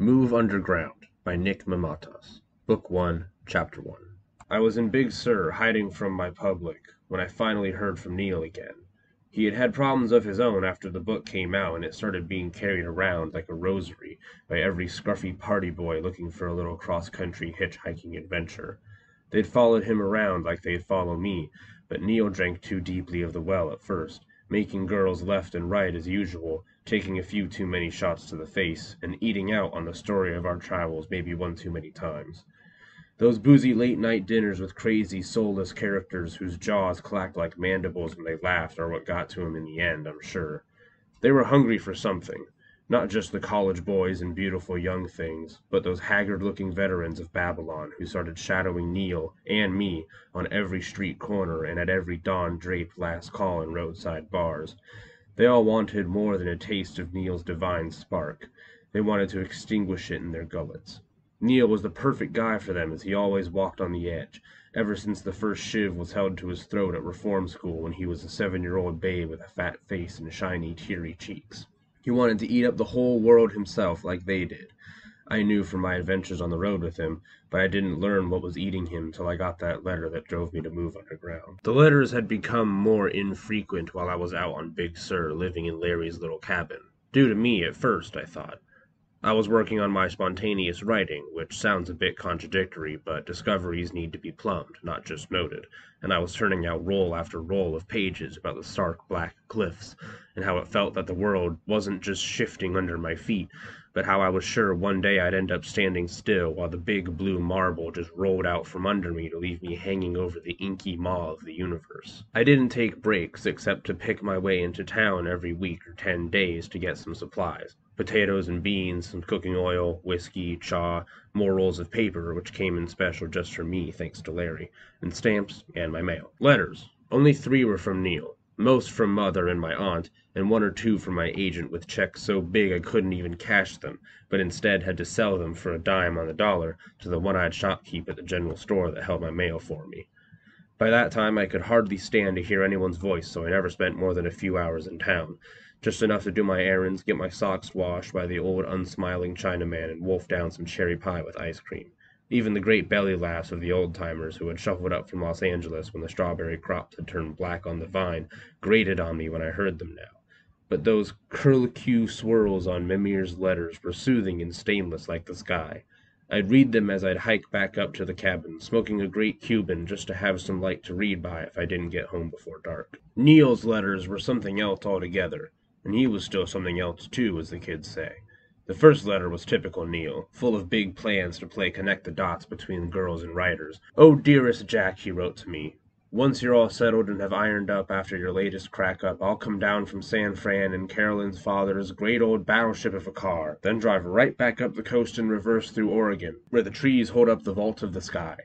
MOVE UNDERGROUND by Nick Mamatas Book One, Chapter One I was in Big Sur, hiding from my public, when I finally heard from Neal again. He had had problems of his own after the book came out and it started being carried around, like a rosary, by every scruffy party boy looking for a little cross country hitch hiking adventure. They'd followed him around like they'd follow me, but Neal drank too deeply of the well at first, making girls left and right as usual, taking a few too many shots to the face, and eating out on the story of our travels maybe one too many times. Those boozy late night dinners with crazy, soulless characters whose jaws clacked like mandibles when they laughed are what got to 'em in the end, I'm sure. They were hungry for something not just the college boys and beautiful young things, but those haggard looking veterans of Babylon who started shadowing Neal and me on every street corner and at every dawn draped last call in roadside bars. They all wanted more than a taste of Neal's divine spark. They wanted to extinguish it in their gullets. Neal was the perfect guy for them as he always walked on the edge, ever since the first shiv was held to his throat at reform school when he was a seven year old babe with a fat face and shiny, teary cheeks. He wanted to eat up the whole world himself like they did. I knew from my adventures on the road with him, but I didn't learn what was eating him till I got that letter that drove me to move underground. The letters had become more infrequent while I was out on Big Sur living in Larry's little cabin. Due to me at first, I thought. I was working on my spontaneous writing, which sounds a bit contradictory, but discoveries need to be plumbed, not just noted, and I was turning out roll after roll of pages about the stark black cliffs, and how it felt that the world wasn't just shifting under my feet, but how I was sure one day I'd end up standing still while the big blue marble just rolled out from under me to leave me hanging over the inky maw of the universe. I didn't take breaks except to pick my way into town every week or ten days to get some supplies potatoes and beans, some cooking oil, whiskey, chaw, more rolls of paper, which came in special just for me, thanks to Larry, and stamps, and my mail. Letters. Only three were from Neal. Most from mother and my aunt, and one or two from my agent with checks so big I couldn't even cash them, but instead had to sell them for a dime on the dollar to the one eyed shopkeep at the general store that held my mail for me. By that time I could hardly stand to hear anyone's voice, so I never spent more than a few hours in town just enough to do my errands, get my socks washed by the old unsmiling Chinaman, and wolf down some cherry pie with ice cream. Even the great belly laughs of the old timers who had shuffled up from Los Angeles when the strawberry crops had turned black on the vine grated on me when I heard them now. But those curlicue swirls on Memere's letters were soothing and stainless like the sky. I'd read them as I'd hike back up to the cabin, smoking a great Cuban just to have some light to read by if I didn't get home before dark. Neal's letters were something else altogether. And he was still something else, too, as the kids say. The first letter was typical Neal, full of big plans to play connect the dots between girls and writers. Oh, dearest Jack, he wrote to me. Once you're all settled and have ironed up after your latest crack up, I'll come down from San Fran in Carolyn's father's great old battleship of a car, then drive right back up the coast in reverse through Oregon, where the trees hold up the vault of the sky.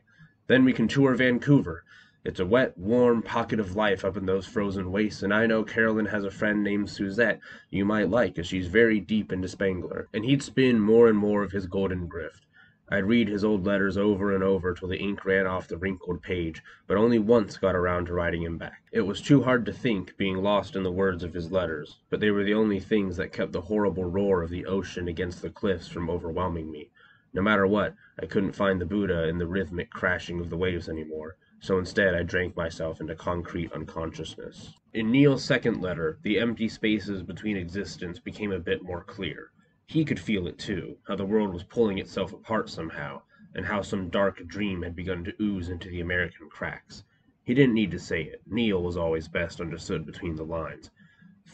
Then we can tour Vancouver, it's a wet, warm pocket of life up in those frozen wastes, and I know Carolyn has a friend named Suzette you might like, as she's very deep into Spengler." And he'd spin more and more of his golden grift. I'd read his old letters over and over till the ink ran off the wrinkled page, but only once got around to writing him back. It was too hard to think, being lost in the words of his letters, but they were the only things that kept the horrible roar of the ocean against the cliffs from overwhelming me. No matter what, I couldn't find the Buddha in the rhythmic crashing of the waves any more so instead I drank myself into concrete unconsciousness. In Neal's second letter, the empty spaces between existence became a bit more clear. He could feel it too, how the world was pulling itself apart somehow, and how some dark dream had begun to ooze into the American cracks. He didn't need to say it. Neal was always best understood between the lines.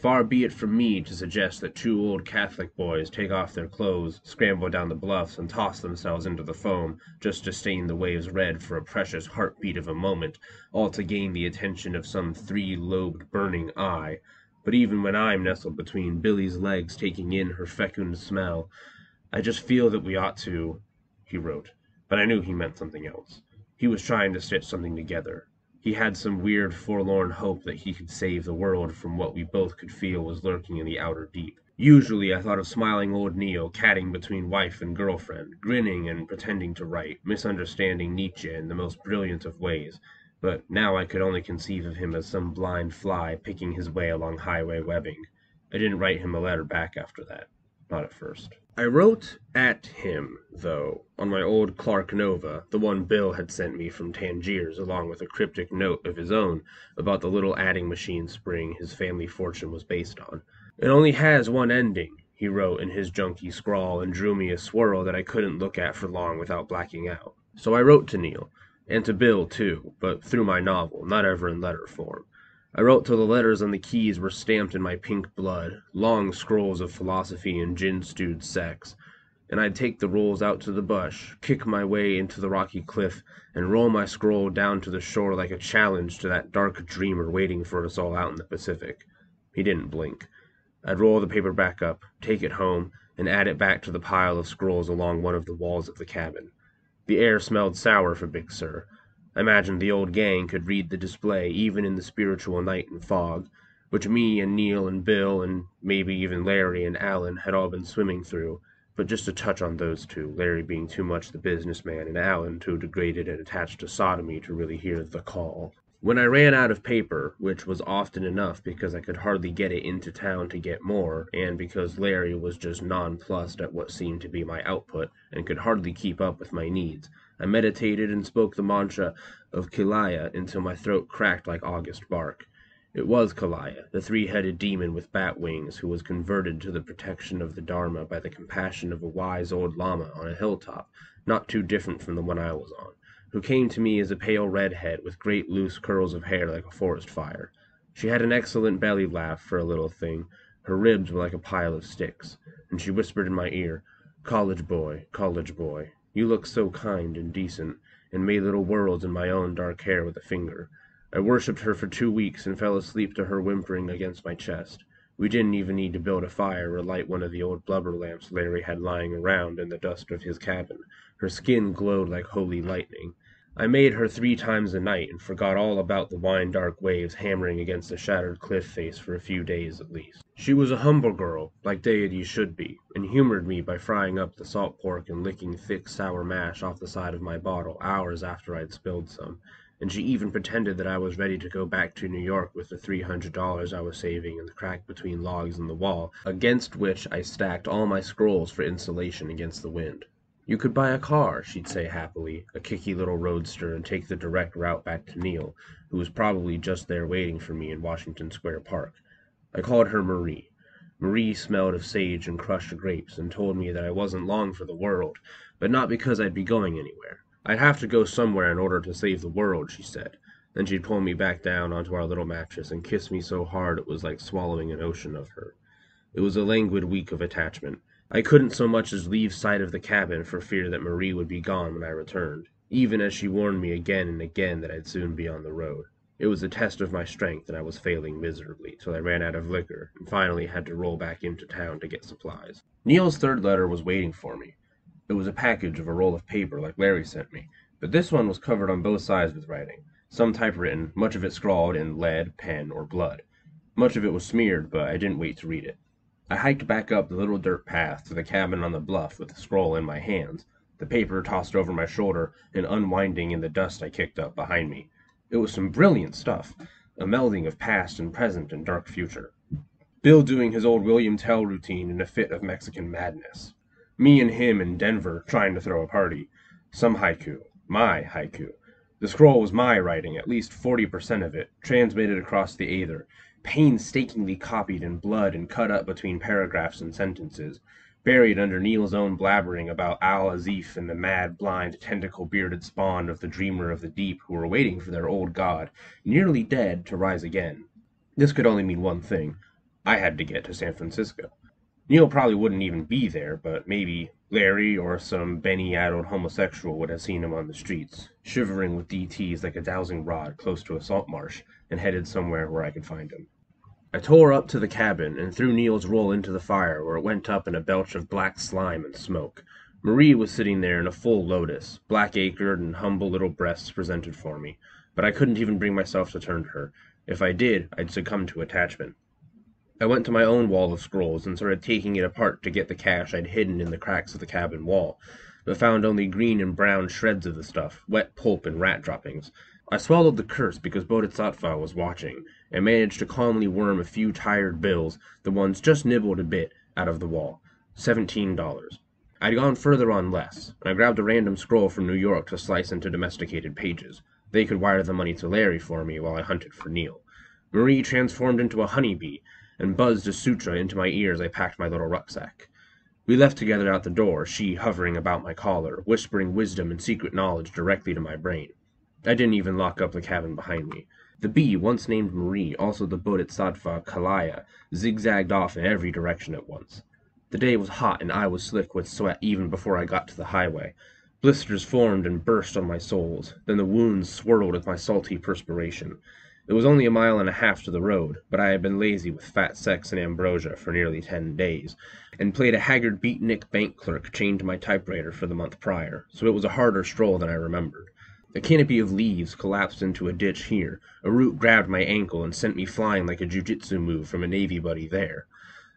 Far be it from me to suggest that two old Catholic boys take off their clothes, scramble down the bluffs, and toss themselves into the foam, just to stain the waves red for a precious heartbeat of a moment, all to gain the attention of some three lobed burning eye. But even when I'm nestled between Billy's legs taking in her fecund smell, I just feel that we ought to, he wrote. But I knew he meant something else. He was trying to stitch something together. He had some weird forlorn hope that he could save the world from what we both could feel was lurking in the outer deep. Usually I thought of smiling old Neal, catting between wife and girlfriend, grinning and pretending to write, misunderstanding Nietzsche in the most brilliant of ways, but now I could only conceive of him as some blind fly picking his way along highway webbing. I didn't write him a letter back after that. Not at first. I wrote at him, though, on my old Clark Nova, the one Bill had sent me from Tangiers along with a cryptic note of his own about the little adding machine spring his family fortune was based on. "It only has one ending," he wrote in his junky scrawl and drew me a swirl that I couldn't look at for long without blacking out. So I wrote to Neal, and to Bill, too, but through my novel, not ever in letter form. I wrote till the letters on the keys were stamped in my pink blood, long scrolls of philosophy and gin stewed sex, and I'd take the rolls out to the bush, kick my way into the rocky cliff, and roll my scroll down to the shore like a challenge to that dark dreamer waiting for us all out in the Pacific. He didn't blink. I'd roll the paper back up, take it home, and add it back to the pile of scrolls along one of the walls of the cabin. The air smelled sour for Big Sur. I imagined the old gang could read the display even in the spiritual night and fog, which me and Neal and Bill and maybe even Larry and Allen had all been swimming through, but just to touch on those two, Larry being too much the business man and Allen too degraded and attached to sodomy to really hear the call. When I ran out of paper, which was often enough because I could hardly get it into town to get more, and because Larry was just nonplussed at what seemed to be my output, and could hardly keep up with my needs, I meditated and spoke the mantra of Kelaya until my throat cracked like August bark. It was Kelaya, the three headed demon with bat wings, who was converted to the protection of the Dharma by the compassion of a wise old lama on a hilltop, not too different from the one I was on, who came to me as a pale red head with great loose curls of hair like a forest fire. She had an excellent belly laugh for a little thing, her ribs were like a pile of sticks, and she whispered in my ear, College boy, college boy. You look so kind and decent, and made little worlds in my own dark hair with a finger. I worshipped her for two weeks and fell asleep to her whimpering against my chest. We didn't even need to build a fire or light one of the old blubber lamps Larry had lying around in the dust of his cabin. Her skin glowed like holy lightning. I made her three times a night, and forgot all about the wine dark waves hammering against the shattered cliff face for a few days at least. She was a humble girl, like deities should be, and humored me by frying up the salt pork and licking thick sour mash off the side of my bottle hours after I'd spilled some, and she even pretended that I was ready to go back to New York with the three hundred dollars I was saving in the crack between logs in the wall, against which I stacked all my scrolls for insulation against the wind. You could buy a car, she'd say happily, a kicky little roadster, and take the direct route back to Neal, who was probably just there waiting for me in Washington Square Park. I called her Marie. Marie smelled of sage and crushed grapes, and told me that I wasn't long for the world, but not because I'd be going anywhere. I'd have to go somewhere in order to save the world, she said. Then she'd pull me back down onto our little mattress and kiss me so hard it was like swallowing an ocean of her. It was a languid week of attachment. I couldn't so much as leave sight of the cabin for fear that Marie would be gone when I returned, even as she warned me again and again that I'd soon be on the road. It was a test of my strength, and I was failing miserably, till I ran out of liquor, and finally had to roll back into town to get supplies. Neal's third letter was waiting for me. It was a package of a roll of paper like Larry sent me, but this one was covered on both sides with writing, some typewritten, much of it scrawled in lead, pen, or blood. Much of it was smeared, but I didn't wait to read it. I hiked back up the little dirt path to the cabin on the bluff with the scroll in my hands, the paper tossed over my shoulder and unwinding in the dust I kicked up behind me. It was some brilliant stuff, a melding of past and present and dark future. Bill doing his old William Tell routine in a fit of Mexican madness. Me and him in Denver trying to throw a party. Some haiku. My haiku. The scroll was my writing, at least forty per cent of it, transmitted across the aether, painstakingly copied in blood and cut up between paragraphs and sentences, buried under Neal's own blabbering about Al Azif and the mad, blind, tentacle bearded spawn of the dreamer of the deep who were waiting for their old god, nearly dead, to rise again. This could only mean one thing. I had to get to San Francisco. Neal probably wouldn't even be there, but maybe Larry or some Benny addled homosexual would have seen him on the streets, shivering with DTs like a dowsing rod close to a salt marsh, and headed somewhere where I could find him. I tore up to the cabin and threw Neal's roll into the fire, where it went up in a belch of black slime and smoke. Marie was sitting there in a full lotus, black acred and humble little breasts presented for me, but I couldn't even bring myself to turn to her. If I did, I'd succumb to attachment. I went to my own wall of scrolls and started taking it apart to get the cache I'd hidden in the cracks of the cabin wall, but found only green and brown shreds of the stuff, wet pulp and rat droppings. I swallowed the curse because Bodhisattva was watching, and managed to calmly worm a few tired bills, the ones just nibbled a bit, out of the wall. seventeen dollars. I'd gone further on less, and I grabbed a random scroll from New York to slice into domesticated pages. They could wire the money to Larry for me while I hunted for Neal. Marie transformed into a honey bee, and buzzed a sutra into my ear as I packed my little rucksack. We left together out the door, she hovering about my collar, whispering wisdom and secret knowledge directly to my brain. I didn't even lock up the cabin behind me. The bee, once named Marie, also the boat at Bodhisattva Kalaya, zigzagged off in every direction at once. The day was hot and I was slick with sweat even before I got to the highway. Blisters formed and burst on my soles, then the wounds swirled with my salty perspiration. It was only a mile and a half to the road, but I had been lazy with fat sex and ambrosia for nearly ten days, and played a haggard beatnik bank clerk chained to my typewriter for the month prior, so it was a harder stroll than I remembered. A canopy of leaves collapsed into a ditch here, a root grabbed my ankle and sent me flying like a jiu-jitsu move from a Navy buddy there.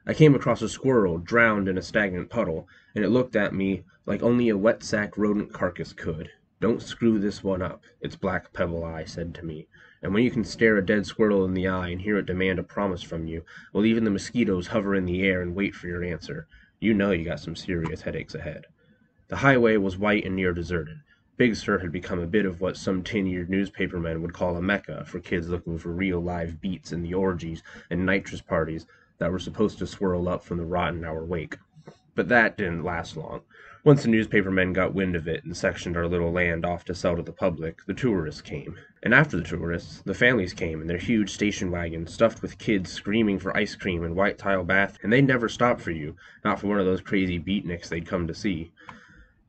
I came across a squirrel drowned in a stagnant puddle, and it looked at me like only a wet sack rodent carcass could. Don't screw this one up, its black pebble eye said to me, and when you can stare a dead squirrel in the eye and hear it demand a promise from you, while even the mosquitoes hover in the air and wait for your answer, you know you got some serious headaches ahead. The highway was white and near deserted. Big Sur had become a bit of what some tin-eared newspapermen would call a mecca for kids looking for real live beats in the orgies and nitrous parties that were supposed to swirl up from the rot in our wake. But that didn't last long. Once the newspapermen got wind of it and sectioned our little land off to sell to the public, the tourists came. And after the tourists, the families came in their huge station wagons stuffed with kids screaming for ice cream and white tile baths, and they'd never stop for you, not for one of those crazy beatniks they'd come to see.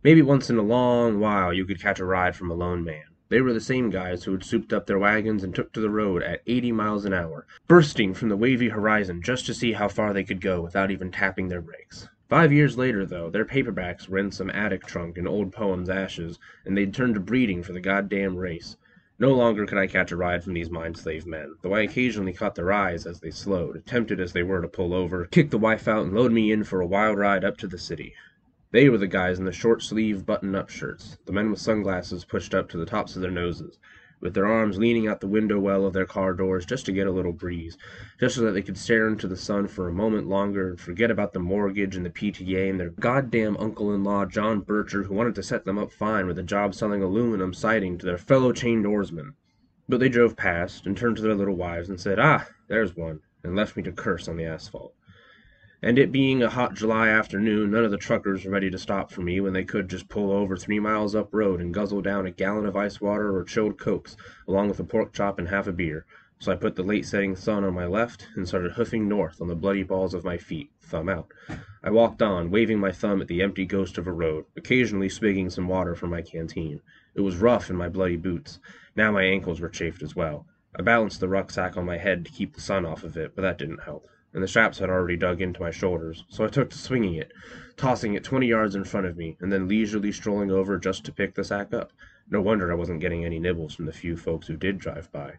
Maybe once in a long while you could catch a ride from a lone man. They were the same guys who had souped up their wagons and took to the road at eighty miles an hour, bursting from the wavy horizon just to see how far they could go without even tapping their brakes. Five years later, though, their paperbacks were in some attic trunk in old Poem's ashes, and they'd turned to breeding for the goddamn race. No longer could I catch a ride from these mind slave men, though I occasionally caught their eyes as they slowed, tempted as they were to pull over, kick the wife out, and load me in for a wild ride up to the city. They were the guys in the short sleeved button up shirts, the men with sunglasses pushed up to the tops of their noses, with their arms leaning out the window well of their car doors just to get a little breeze, just so that they could stare into the sun for a moment longer and forget about the mortgage and the PTA and their goddamn uncle in law John Bircher who wanted to set them up fine with a job selling aluminum siding to their fellow chained oarsmen. But they drove past and turned to their little wives and said, Ah, there's one, and left me to curse on the asphalt and it being a hot July afternoon, none of the truckers were ready to stop for me when they could just pull over three miles up road and guzzle down a gallon of ice water or chilled cokes, along with a pork chop and half a beer. So I put the late setting sun on my left and started hoofing north on the bloody balls of my feet, thumb out. I walked on, waving my thumb at the empty ghost of a road, occasionally swigging some water from my canteen. It was rough in my bloody boots. Now my ankles were chafed as well. I balanced the rucksack on my head to keep the sun off of it, but that didn't help and the straps had already dug into my shoulders, so I took to swinging it, tossing it twenty yards in front of me, and then leisurely strolling over just to pick the sack up. No wonder I wasn't getting any nibbles from the few folks who did drive by.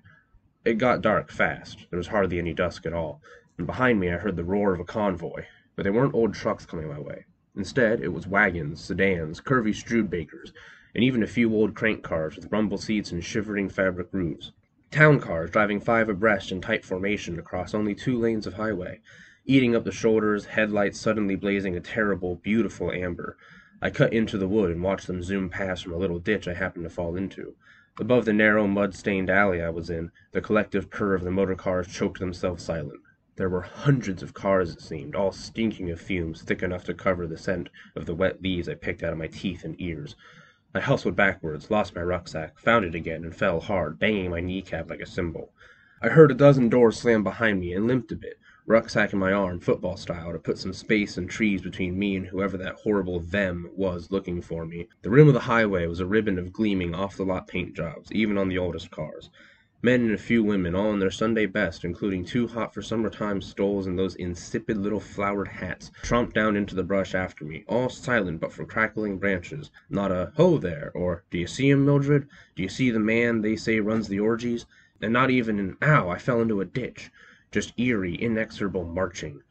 It got dark fast. There was hardly any dusk at all, and behind me I heard the roar of a convoy, but they weren't old trucks coming my way. Instead, it was wagons, sedans, curvy Studebakers, and even a few old crank cars with rumble seats and shivering fabric roofs. Town cars driving five abreast in tight formation across only two lanes of highway, eating up the shoulders, headlights suddenly blazing a terrible, beautiful amber. I cut into the wood and watched them zoom past from a little ditch I happened to fall into. Above the narrow, mud-stained alley I was in, the collective purr of the motor cars choked themselves silent. There were hundreds of cars, it seemed, all stinking of fumes thick enough to cover the scent of the wet leaves I picked out of my teeth and ears. I hustled backwards, lost my rucksack, found it again, and fell hard, banging my kneecap like a cymbal. I heard a dozen doors slam behind me and limped a bit, rucksack in my arm, football style, to put some space and trees between me and whoever that horrible them was looking for me. The rim of the highway was a ribbon of gleaming off the lot paint jobs, even on the oldest cars. Men and a few women, all in their Sunday best, including two hot for summertime stoles and those insipid little flowered hats, tromped down into the brush after me, all silent but for crackling branches. Not a "Ho there!" or "Do you see him, Mildred? Do you see the man they say runs the orgies?" and not even an "Ow! I fell into a ditch!" Just eerie, inexorable marching.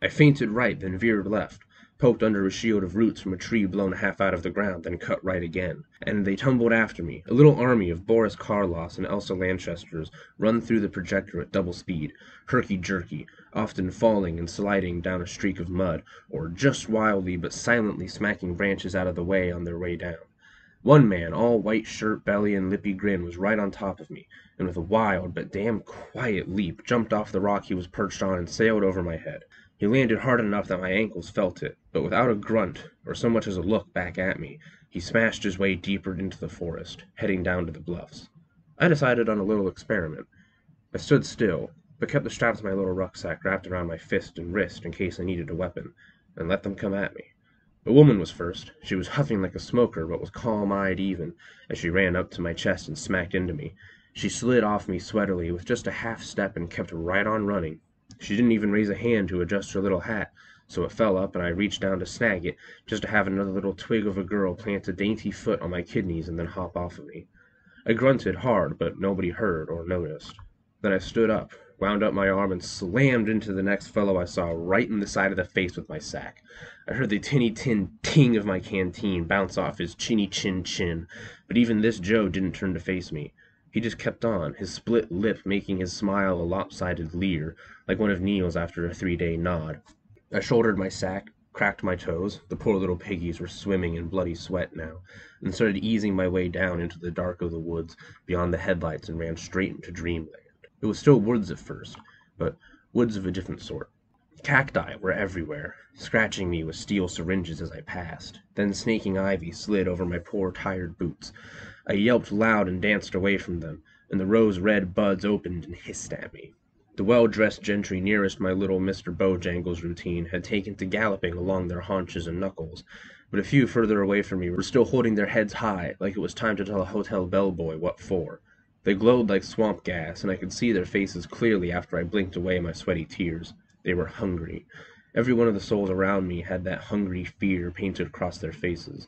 I feinted right, then veered left poked under a shield of roots from a tree blown half out of the ground, then cut right again. And they tumbled after me, a little army of Boris Karloffs and Elsa Lanchesters run through the projector at double speed, herky jerky, often falling and sliding down a streak of mud, or just wildly but silently smacking branches out of the way on their way down. One man, all white shirt, belly, and lippy grin, was right on top of me, and with a wild but damn quiet leap jumped off the rock he was perched on and sailed over my head. He landed hard enough that my ankles felt it, but without a grunt, or so much as a look back at me, he smashed his way deeper into the forest, heading down to the bluffs. I decided on a little experiment. I stood still, but kept the straps of my little rucksack wrapped around my fist and wrist in case I needed a weapon, and let them come at me. The woman was first. She was huffing like a smoker, but was calm eyed even, as she ran up to my chest and smacked into me. She slid off me sweatily with just a half step and kept right on running. She didn't even raise a hand to adjust her little hat, so it fell up and I reached down to snag it, just to have another little twig of a girl plant a dainty foot on my kidneys and then hop off of me. I grunted hard, but nobody heard or noticed. Then I stood up, wound up my arm, and slammed into the next fellow I saw right in the side of the face with my sack. I heard the tinny tin ting of my canteen bounce off his chinny chin chin, but even this Joe didn't turn to face me. He just kept on, his split lip making his smile a lopsided leer, like one of Neal's after a three day nod. I shouldered my sack, cracked my toes the poor little piggies were swimming in bloody sweat now and started easing my way down into the dark of the woods beyond the headlights and ran straight into dreamland. It was still woods at first, but woods of a different sort. Cacti were everywhere, scratching me with steel syringes as I passed. Then snaking ivy slid over my poor tired boots. I yelped loud and danced away from them, and the rose red buds opened and hissed at me. The well dressed gentry nearest my little Mr. Bojangles routine had taken to galloping along their haunches and knuckles, but a few further away from me were still holding their heads high, like it was time to tell a hotel bellboy what for. They glowed like swamp gas, and I could see their faces clearly after I blinked away my sweaty tears. They were hungry. Every one of the souls around me had that hungry fear painted across their faces.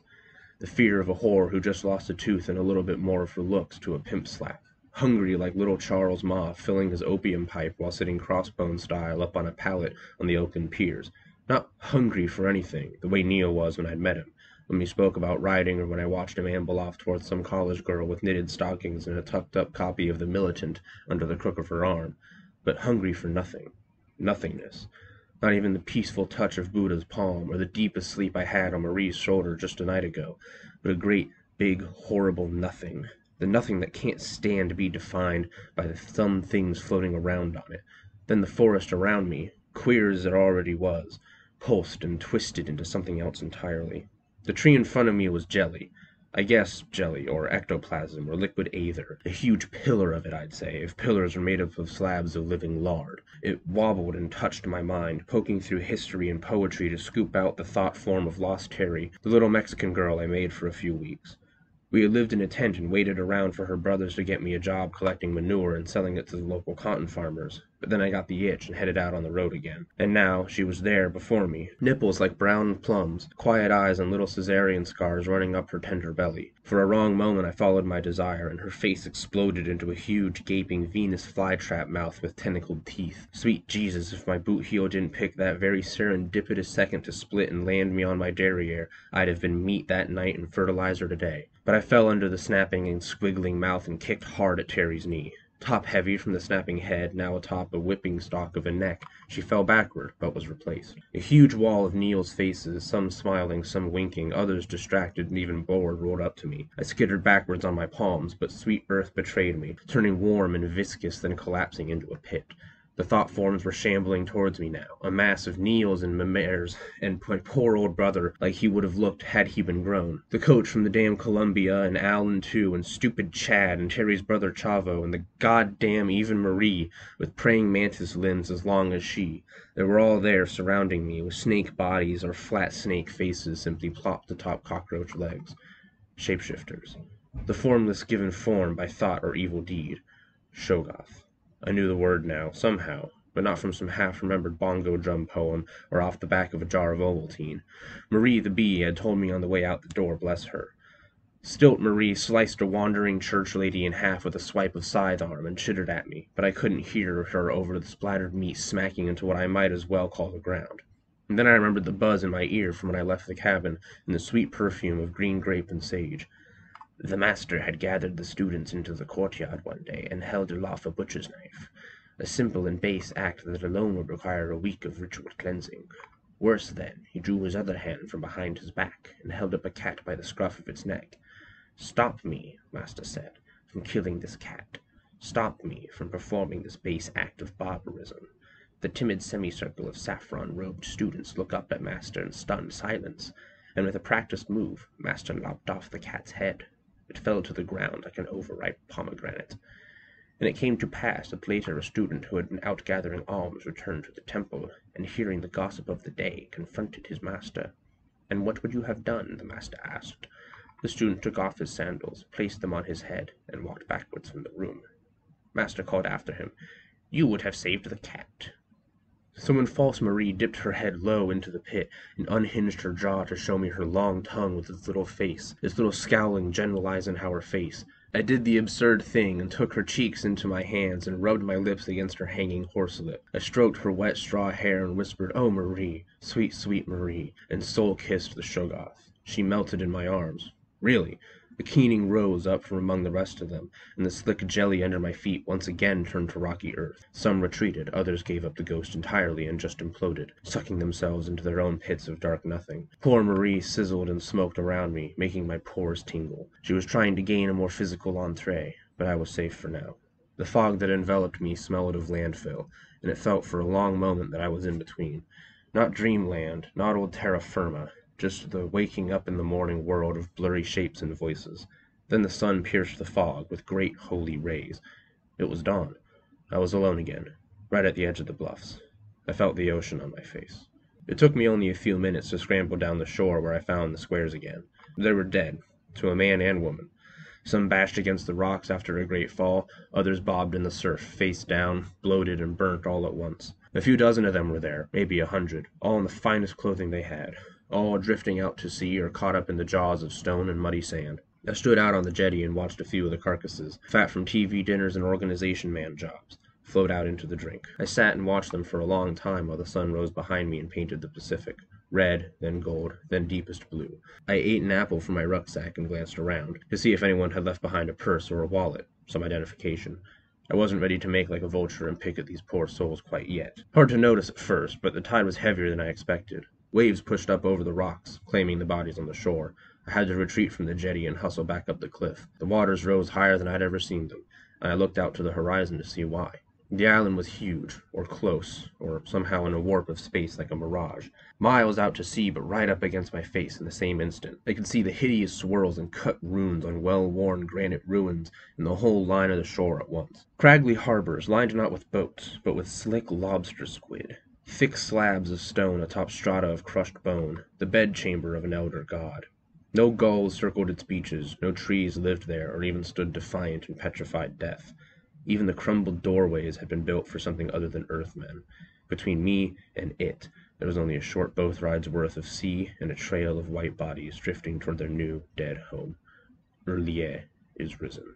The fear of a whore who just lost a tooth and a little bit more of her looks to a pimp slap. Hungry like little Charles Ma filling his opium pipe while sitting crossbone style up on a pallet on the Oakland piers. Not hungry for anything, the way Neal was when I'd met him when we spoke about riding or when I watched him amble off towards some college girl with knitted stockings and a tucked up copy of The Militant under the crook of her arm, but hungry for nothing. Nothingness. Not even the peaceful touch of Buddha's palm, or the deepest sleep I had on Marie's shoulder just a night ago, but a great, big, horrible nothing. The nothing that can't stand to be defined by the some things floating around on it. Then the forest around me, queer as it already was, pulsed and twisted into something else entirely. The tree in front of me was jelly. I guess jelly, or ectoplasm, or liquid aether. A huge pillar of it, I'd say, if pillars were made up of slabs of living lard. It wobbled and touched my mind, poking through history and poetry to scoop out the thought form of lost Terry, the little Mexican girl I made for a few weeks. We had lived in a tent and waited around for her brothers to get me a job collecting manure and selling it to the local cotton farmers. But then I got the itch and headed out on the road again. And now she was there before me, nipples like brown plums, quiet eyes and little cesarean scars running up her tender belly. For a wrong moment I followed my desire, and her face exploded into a huge, gaping Venus flytrap mouth with tentacled teeth. Sweet Jesus, if my boot heel didn't pick that very serendipitous second to split and land me on my derriere, I'd have been meat that night and fertilizer today. But I fell under the snapping and squiggling mouth and kicked hard at Terry's knee. Top heavy from the snapping head, now atop a whipping stalk of a neck, she fell backward, but was replaced. A huge wall of Neal's faces, some smiling, some winking, others distracted and even bored, rolled up to me. I skittered backwards on my palms, but sweet earth betrayed me, turning warm and viscous, then collapsing into a pit. The thought forms were shambling towards me now, a mass of Neals and Memeres and my poor old brother like he would have looked had he been grown. The coach from the damn Columbia and Allen too and stupid Chad and Terry's brother Chavo and the goddamn even Marie with praying mantis limbs as long as she. They were all there surrounding me with snake bodies or flat snake faces simply plopped atop cockroach legs. Shapeshifters. The formless given form by thought or evil deed. Shoggoth. I knew the word now, somehow, but not from some half remembered bongo drum poem or off the back of a jar of Ovaltine. Marie the bee had told me on the way out the door, bless her. Stilt Marie sliced a wandering church lady in half with a swipe of scythe arm and chittered at me, but I couldn't hear her over the splattered meat smacking into what I might as well call the ground. And then I remembered the buzz in my ear from when I left the cabin and the sweet perfume of green grape and sage. The master had gathered the students into the courtyard one day and held aloft a butcher's knife. a simple and base act that alone would require a week of ritual cleansing. Worse, then, he drew his other hand from behind his back, and held up a cat by the scruff of its neck. "Stop me," Master said, "from killing this cat. Stop me from performing this base act of barbarism." The timid semicircle of saffron robed students looked up at Master in stunned silence, and with a practised move Master lopped off the cat's head. It fell to the ground like an overripe pomegranate. And it came to pass that later a student who had been out gathering alms returned to the temple, and hearing the gossip of the day, confronted his master. "And what would you have done?" the master asked. The student took off his sandals, placed them on his head, and walked backwards from the room. Master called after him, "You would have saved the cat." So when false Marie dipped her head low into the pit, and unhinged her jaw to show me her long tongue with its little face, its little scowling General Eisenhower face, I did the absurd thing and took her cheeks into my hands and rubbed my lips against her hanging horselet. I stroked her wet straw hair and whispered, "Oh, Marie, sweet, sweet Marie," and soul kissed the Shoggoth. She melted in my arms. Really. The keening rose up from among the rest of them, and the slick jelly under my feet once again turned to rocky earth. Some retreated, others gave up the ghost entirely and just imploded, sucking themselves into their own pits of dark nothing. Poor Marie sizzled and smoked around me, making my pores tingle. She was trying to gain a more physical entree, but I was safe for now. The fog that enveloped me smelled of landfill, and it felt for a long moment that I was in between. Not dreamland, not old terra firma just the waking up in the morning world of blurry shapes and voices. Then the sun pierced the fog with great holy rays. It was dawn. I was alone again, right at the edge of the bluffs. I felt the ocean on my face. It took me only a few minutes to scramble down the shore where I found the squares again. They were dead, to a man and woman. Some bashed against the rocks after a great fall, others bobbed in the surf, face down, bloated and burnt all at once. A few dozen of them were there, maybe a hundred, all in the finest clothing they had all drifting out to sea or caught up in the jaws of stone and muddy sand. I stood out on the jetty and watched a few of the carcasses, fat from TV dinners and organization man jobs, float out into the drink. I sat and watched them for a long time while the sun rose behind me and painted the Pacific red, then gold, then deepest blue. I ate an apple from my rucksack and glanced around, to see if anyone had left behind a purse or a wallet, some identification. I wasn't ready to make like a vulture and pick at these poor souls quite yet. Hard to notice at first, but the tide was heavier than I expected. Waves pushed up over the rocks, claiming the bodies on the shore. I had to retreat from the jetty and hustle back up the cliff. The waters rose higher than I'd ever seen them, and I looked out to the horizon to see why. The island was huge, or close, or somehow in a warp of space like a mirage. Miles out to sea, but right up against my face in the same instant. I could see the hideous swirls and cut runes on well worn granite ruins in the whole line of the shore at once. Craggy harbors, lined not with boats, but with slick lobster squid. Thick slabs of stone atop strata of crushed bone, the bed chamber of an elder god. No gulls circled its beaches, no trees lived there or even stood defiant in petrified death. Even the crumbled doorways had been built for something other than Earthmen. Between me and it there was only a short boat ride's worth of sea and a trail of white bodies drifting toward their new, dead home. R'lyeh is risen.